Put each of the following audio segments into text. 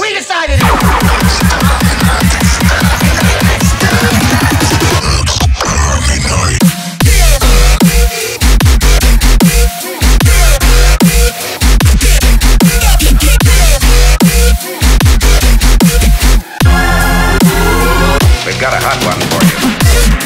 We decided They've got a hot one for you.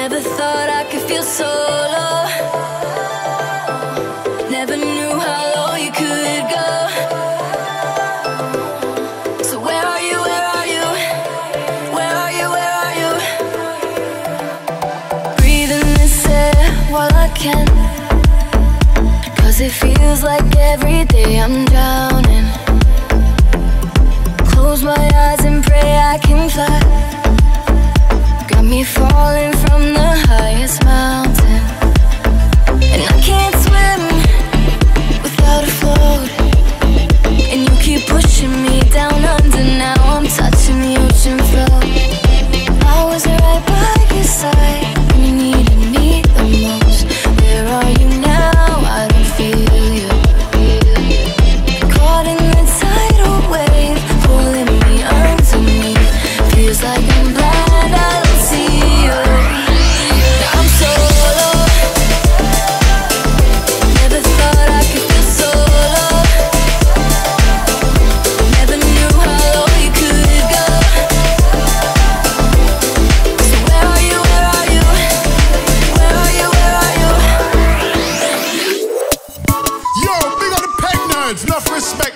Never thought I could feel so low. Never knew how low you could go. So where are you? Where are you? Where are you? Where are you? Breathing this air while I can. Cause it feels like every day I'm drowning. Close my eyes and pray I can fly. Me falling from the highest mountain.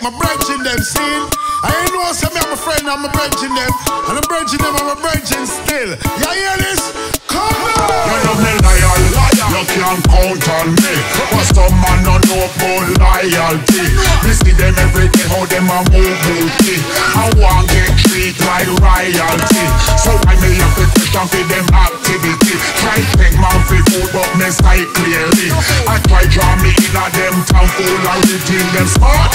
My brethren them, see? I ain't know say me I'm a friend, I'm a brethren them, and I'm brethren them, I'm a brethren still. You hear this? Come on! You know me liar, liar. You can't count on me. But some man no know about loyalty. Me see them every day how them a move booty. I want to get treat like royalty. So I me have to question for them. Try take my for food, but me sight clearly. I try draw me in a them town full of routine. Them smart,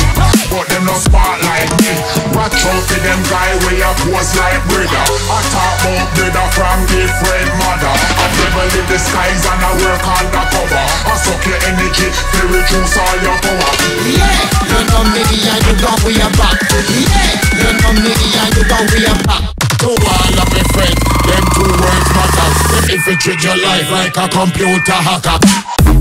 but them not smart like me. Watch out for them guy where you pose like brother. I talk about brother from different mother. I never leave the skies and I work undercover. I suck your energy, to reduce all your power. Infiltrate your life like a computer hacker.